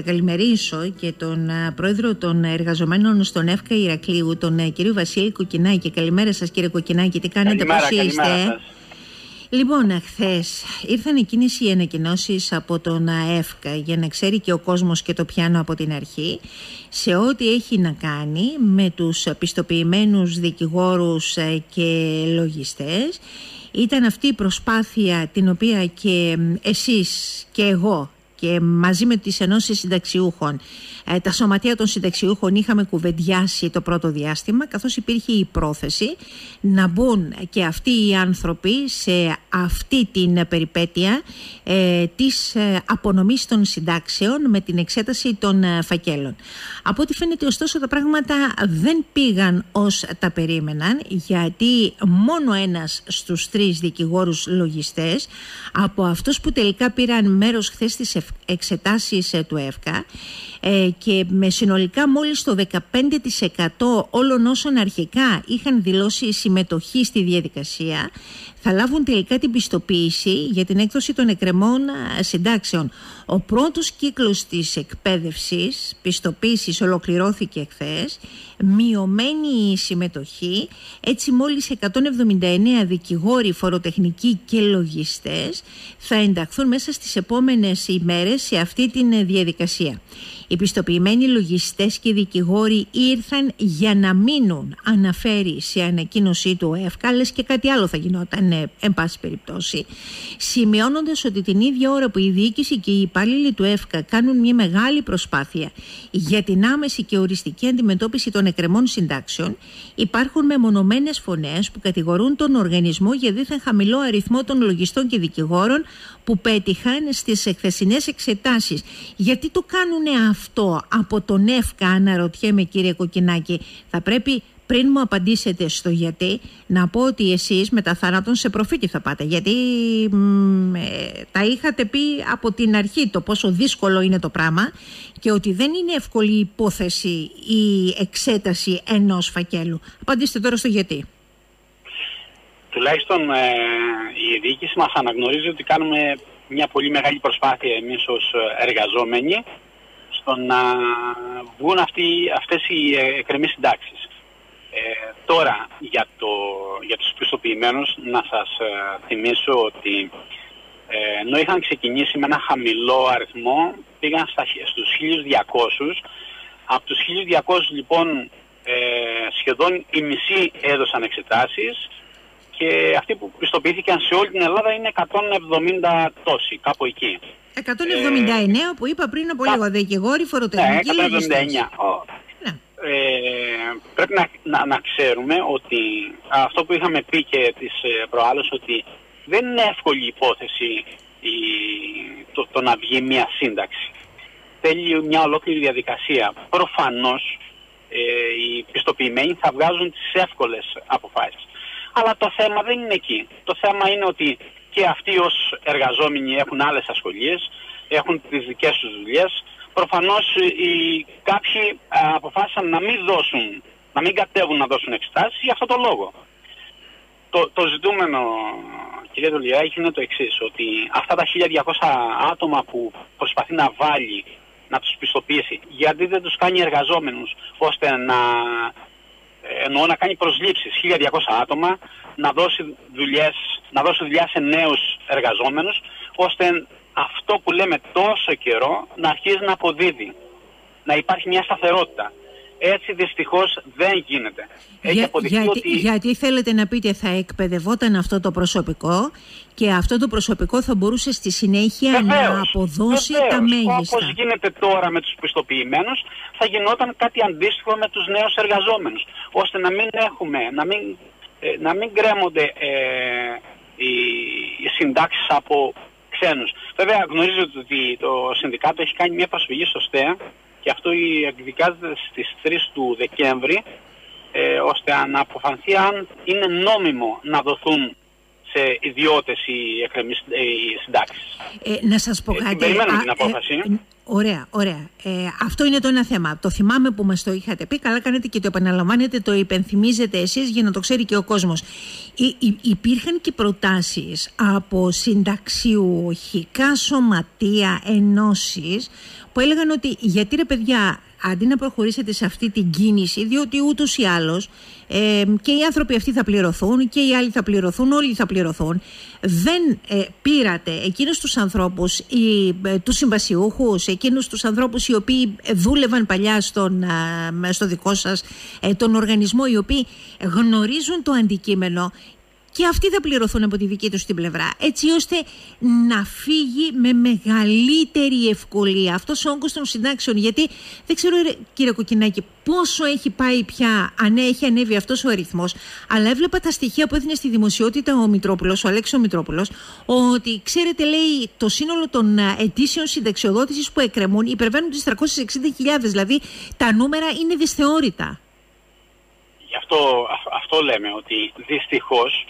θα καλημερίσω και τον πρόεδρο των εργαζομένων στον ΕΦΚΑ Ηρακλείου, τον κύριο Βασίλη Κοκκινάκη. Καλημέρα σας κύριε Κοκκινάκη, τι κάνετε, καλημέρα, πώς είστε; Καλημέρα Λοιπόν, χθες ήρθαν εκείνε οι ανακοινώσεις από τον ΑΕΦΚΑ για να ξέρει και ο κόσμος και το πιάνω από την αρχή σε ό,τι έχει να κάνει με τους πιστοποιημένους δικηγόρους ε, και λογιστές. Ήταν αυτή η προσπάθεια την οποία και εσείς και εγώ και μαζί με τις ενώσεις συνταξιούχων ε, τα σωματεία των συνταξιούχων είχαμε κουβεντιάσει το πρώτο διάστημα καθώς υπήρχε η πρόθεση να μπουν και αυτοί οι άνθρωποι σε αυτή την περιπέτεια ε, της ε, απονομής των συντάξεων με την εξέταση των ε, φακέλων. Από ό,τι φαίνεται ωστόσο τα πράγματα δεν πήγαν ως τα περίμεναν γιατί μόνο ένας στους τρεις δικηγόρους λογιστές από αυτούς που τελικά πήραν μέρος χθες στις εξετάσεις του ΕΦΚΑ και με συνολικά μόλις το 15% όλων όσων αρχικά είχαν δηλώσει συμμετοχή στη διαδικασία θα λάβουν τελικά την πιστοποίηση για την έκδοση των εκκρεμών συντάξεων. Ο πρώτος κύκλος της εκπαίδευσης, πιστοποίησης, ολοκληρώθηκε χθες, μειωμένη συμμετοχή, έτσι μόλις 179 δικηγόροι, φοροτεχνικοί και λογιστές θα ενταχθούν μέσα στις επόμενες ημέρες σε αυτή τη διαδικασία. Οι πιστοποιημένοι λογιστές και δικηγόροι ήρθαν για να μείνουν, αναφέρει σε ανακοίνωσή του ο ΕΦΚΑ, και κάτι άλλο θα γινόταν, ε, εν πάση περιπτώσει, σημειώνοντας ότι την ίδια ώρα που η διοίκηση και οι υπάλληλοι του ΕΦΚΑ κάνουν μια μεγάλη προσπάθεια για την άμεση και οριστική αντιμετώπιση των εκκρεμών συντάξεων, υπάρχουν μεμονωμένες φωνές που κατηγορούν τον οργανισμό για δίθεν χαμηλό αριθμό των λογιστών και δικηγόρων που πέτυχαν στις εκθεσινές εξετάσεις. Γιατί το κάνουν αυτό από τον ΕΦΚΑ, αναρωτιέμαι κύριε Κοκκινάκη. Θα πρέπει πριν μου απαντήσετε στο γιατί, να πω ότι εσείς με τα θάνατον σε προφήτη θα πάτε. Γιατί ε, τα είχατε πει από την αρχή το πόσο δύσκολο είναι το πράγμα και ότι δεν είναι εύκολη υπόθεση η εξέταση ενός φακέλου. Απαντήστε τώρα στο γιατί. Τουλάχιστον ε, η διοίκηση μας αναγνωρίζει ότι κάνουμε μια πολύ μεγάλη προσπάθεια εμείς ως εργαζόμενοι στο να βγουν αυτοί, αυτές οι εκκρεμείς συντάξεις. Ε, τώρα για, το, για τους πιστοποιημένους να σας ε, θυμίσω ότι ε, ενώ είχαν ξεκινήσει με ένα χαμηλό αριθμό πήγαν στα, στους 1200 από τους 1200 λοιπόν ε, σχεδόν οι μισοί έδωσαν εξετάσεις και αυτοί που πιστοποιήθηκαν σε όλη την Ελλάδα είναι 170 τόσοι, κάπου εκεί. 179 ε, που είπα πριν από λίγο, δικηγόροι, φοροτεχνικοί, ναι, 179. Ναι. Ε, πρέπει να, να, να, ξέρουμε ότι αυτό που είχαμε πει και τις ε, προάλλες ότι δεν είναι εύκολη υπόθεση η, το, το να βγει μια σύνταξη. Θέλει μια ολόκληρη διαδικασία. Προφανώς ε, οι πιστοποιημένοι θα βγάζουν τις εύκολες αποφάσεις. Αλλά το θέμα δεν είναι εκεί. Το θέμα είναι ότι και αυτοί ως εργαζόμενοι έχουν άλλες ασχολίες, έχουν τις δικές τους δουλειές. Προφανώς οι, κάποιοι αποφάσισαν να μην δώσουν, να μην κατέβουν να δώσουν εξετάσεις για αυτό το λόγο. Το, το ζητούμενο, κυρία Δουλειάκη, είναι το εξής ότι αυτά τα 1200 άτομα που προσπαθεί να βάλει, να τους πιστοποιήσει, γιατί δεν τους κάνει εργαζόμενους, ώστε να εννοώ να κάνει προσλήψεις 1200 άτομα, να δώσει, δουλειές, να δώσει δουλειά σε νέους εργαζόμενους, ώστε αυτό που λέμε τόσο καιρό να αρχίζει να αποδίδει, να υπάρχει μια σταθερότητα. Έτσι δυστυχώς δεν γίνεται. Έχει γιατί, ότι... γιατί θέλετε να πείτε θα εκπαιδευόταν αυτό το προσωπικό και αυτό το προσωπικό θα μπορούσε στη συνέχεια να αποδώσει τα μέγιστα. Όπως γίνεται τώρα με τους πιστοποιημένους θα γινόταν κάτι αντίστοιχο με τους νέους εργαζόμενους ώστε να μην έχουμε, να μην, ε, να μην κρέμονται ε, οι, οι συντάξεις από ξένους. Βέβαια γνωρίζετε ότι το Συνδικάτο έχει κάνει μια προσφυγή στο ΣΤΕΑ και αυτό εκδικάζεται στις 3 του Δεκέμβρη ε, ώστε να αποφανθεί αν είναι νόμιμο να δοθούν σε ιδιώτες οι, εκκρεμείς, οι συντάξεις. Ε, να σας πω ε, κάτι. περιμένουμε την απόφαση. Ε, ωραία, ωραία. Ε, αυτό είναι το ένα θέμα. Το θυμάμαι που μας το είχατε πει. Καλά κάνετε και το επαναλαμβάνετε, το υπενθυμίζετε εσείς για να το ξέρει και ο κόσμος. υπήρχαν και προτάσεις από συνταξιούχικά σωματεία ενώσεις που έλεγαν ότι γιατί ρε παιδιά αντί να προχωρήσετε σε αυτή την κίνηση, διότι ούτως ή άλλως ε, και οι άνθρωποι αυτοί θα πληρωθούν και οι άλλοι θα πληρωθούν, όλοι θα πληρωθούν, δεν ε, πήρατε εκείνους τους ανθρώπους, ε, τους συμβασιούχου, εκείνους τους ανθρώπους οι οποίοι δούλευαν παλιά στον, ε, στο δικό σας ε, τον οργανισμό, οι οποίοι γνωρίζουν το αντικείμενο και αυτοί θα πληρωθούν από τη δική τους την πλευρά έτσι ώστε να φύγει με μεγαλύτερη ευκολία αυτός ο όγκος των συντάξεων γιατί δεν ξέρω κύριε Κοκκινάκη πόσο έχει πάει πια αν έχει ανέβει αυτός ο αριθμός αλλά έβλεπα τα στοιχεία που έδινε στη δημοσιότητα ο Μητρόπουλος, ο Αλέξης ο Μητρόπουλος ότι ξέρετε λέει το σύνολο των αιτήσεων συνταξιοδότησης που εκκρεμούν υπερβαίνουν τις 360.000 δηλαδή τα νούμερα είναι δυσθεώρητα. Γι' αυτό, αυτό λέμε ότι δυστυχώς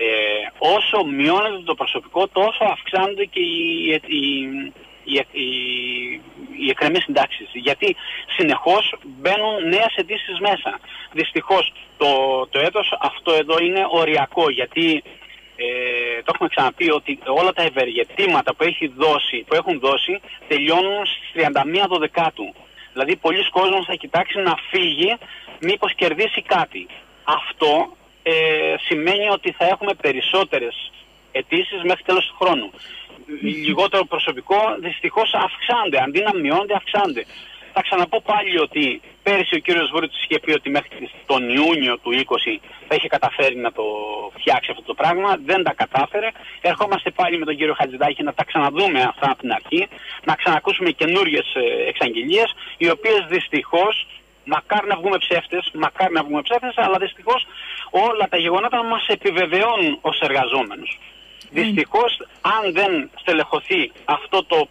ε, όσο μειώνεται το προσωπικό τόσο αυξάνονται και οι, οι, οι, οι, οι εκκρεμείς συντάξεις. Γιατί συνεχώς μπαίνουν νέες αιτήσεις μέσα. Δυστυχώς το, το έτος αυτό εδώ είναι οριακό γιατί ε, το έχουμε ξαναπεί ότι όλα τα ευεργετήματα που, έχει δώσει, που έχουν δώσει τελειώνουν στις 31 Δεκάτου. Δηλαδή πολλοί κόσμος θα κοιτάξει να φύγει μήπως κερδίσει κάτι. Αυτό ε, σημαίνει ότι θα έχουμε περισσότερες αιτήσεις μέχρι τέλος του χρόνου. Λιγότερο προσωπικό δυστυχώς αυξάνται, αντί να μειώνονται αυξάνται. Θα ξαναπώ πάλι ότι πέρυσι ο κύριος Βούρητης είχε πει ότι μέχρι τον Ιούνιο του 20 θα είχε καταφέρει να το φτιάξει αυτό το πράγμα. Δεν τα κατάφερε. Ερχόμαστε πάλι με τον κύριο Χατζηδάκη να τα ξαναδούμε αυτά από την αρχή, να ξανακούσουμε καινούριες εξαγγελίες, οι οποίες δυστυχώς Μακάρι να βγούμε ψεύτες, μακάρι να βγούμε ψεύτες, αλλά δυστυχώς όλα τα γεγονότα μας επιβεβαιώνουν ως εργαζόμενους. Mm. Δυστυχώς, αν δεν στελεχωθεί αυτό το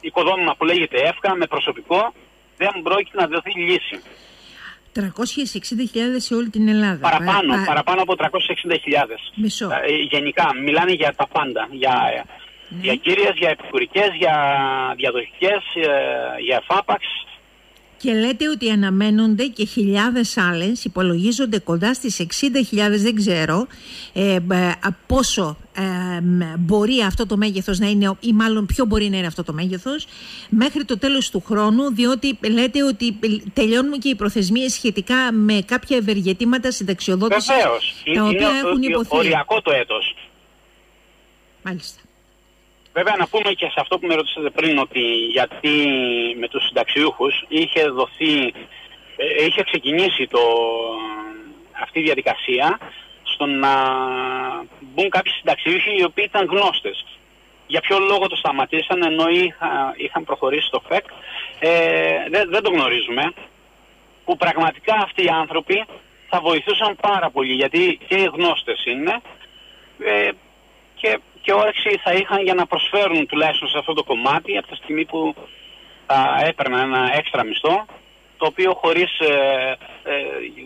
οικοδόμημα που λέγεται ΕΦΚΑ με προσωπικό, δεν πρόκειται να δοθεί λύση. 360.000 σε όλη την Ελλάδα. Παραπάνω, παραπάνω από 360.000. Μισό. Ε, γενικά, μιλάνε για τα πάντα. Για, ναι. για κύριες, για επικουρικές, για διαδοχικές, ε, για εφάπαξ, και λέτε ότι αναμένονται και χιλιάδες άλλες, υπολογίζονται κοντά στις 60.000, δεν ξέρω ε, πόσο ε, μπορεί αυτό το μέγεθος να είναι ή μάλλον ποιο μπορεί να είναι αυτό το μέγεθος μέχρι το τέλος του χρόνου διότι λέτε ότι τελειώνουν και οι προθεσμίες σχετικά με κάποια ευεργετήματα συνταξιοδότησης Βεβαίως. τα οποία είναι έχουν υποθεί. οριακό το έτος. Μάλιστα. Βέβαια να πούμε και σε αυτό που με ρωτήσατε πριν ότι γιατί με τους συνταξιούχους είχε δοθεί, ε, είχε ξεκινήσει το, αυτή η διαδικασία στο να μπουν κάποιοι συνταξιούχοι οι οποίοι ήταν γνώστες. Για ποιο λόγο το σταματήσαν ενώ είχα, είχαν προχωρήσει στο ΦΕΚ ε, δεν, δεν το γνωρίζουμε. Που πραγματικά αυτοί οι άνθρωποι θα βοηθούσαν πάρα πολύ γιατί και οι γνώστες είναι ε, και και όρεξη θα είχαν για να προσφέρουν τουλάχιστον σε αυτό το κομμάτι από τη στιγμή που θα έπαιρναν ένα έξτρα μισθό το οποίο χωρίς ε, ε,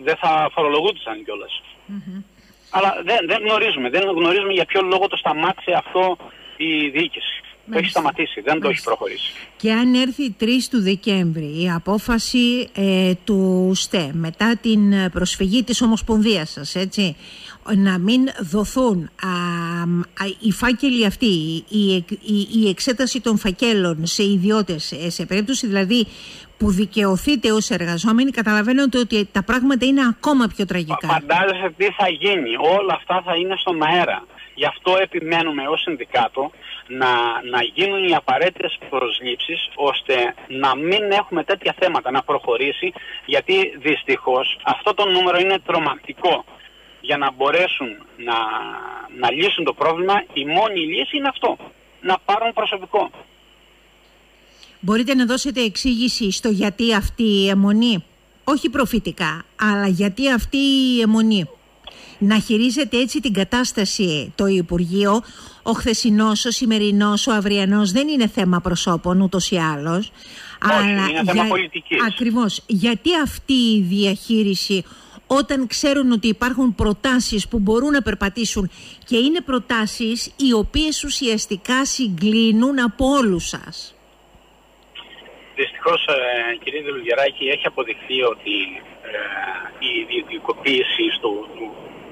δεν θα φορολογούνταν κιόλας. Mm-hmm. Αλλά δεν, δεν γνωρίζουμε. Δεν γνωρίζουμε για ποιο λόγο το σταμάτησε αυτό η διοίκηση. Το έχει σταματήσει, δεν το έχει προχωρήσει. Και αν έρθει 3 του Δεκέμβρη η απόφαση ε, του ΣΤΕ μετά την προσφυγή της Ομοσπονδίας σας, έτσι, να μην δοθούν α, οι φάκελοι αυτοί, η, η, η, εξέταση των φακέλων σε ιδιώτες, ε, σε περίπτωση δηλαδή που δικαιωθείτε ως εργαζόμενοι, καταλαβαίνετε ότι τα πράγματα είναι ακόμα πιο τραγικά. Φαντάζεσαι τι θα γίνει. Όλα αυτά θα είναι στον αέρα. Γι' αυτό επιμένουμε ως συνδικάτο να, να γίνουν οι απαραίτητες προσλήψεις ώστε να μην έχουμε τέτοια θέματα να προχωρήσει γιατί δυστυχώς αυτό το νούμερο είναι τρομακτικό για να μπορέσουν να, να λύσουν το πρόβλημα, η μόνη λύση είναι αυτό. Να πάρουν προσωπικό. Μπορείτε να δώσετε εξήγηση στο γιατί αυτή η αιμονή; Όχι προφητικά, αλλά γιατί αυτή η αιμονή; Να χειρίζεται έτσι την κατάσταση το Υπουργείο. Ο χθεσινός, ο σημερινός, ο αυριανός δεν είναι θέμα προσώπων ούτως ή άλλως. Όχι, αλλά είναι θέμα πολιτικής. Ακριβώς. Γιατί αυτή η διαχείριση όταν ξέρουν ότι υπάρχουν προτάσεις που μπορούν να περπατήσουν και είναι προτάσεις οι οποίες ουσιαστικά συγκλίνουν από όλους σας. Δυστυχώς, ε, κύριε Δουλγεράκη, έχει αποδειχθεί ότι ε, η ιδιωτικοποίηση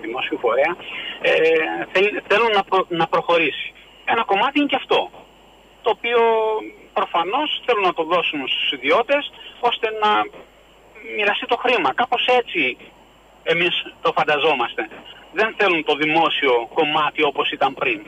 δημόσιο φορέα ε, θέλουν να, να προχωρήσει. Ένα κομμάτι είναι και αυτό, το οποίο προφανώς θέλουν να το δώσουν στους ιδιώτες ώστε να μοιραστεί το χρήμα. Κάπως έτσι εμείς το φανταζόμαστε. Δεν θέλουν το δημόσιο κομμάτι όπως ήταν πριν.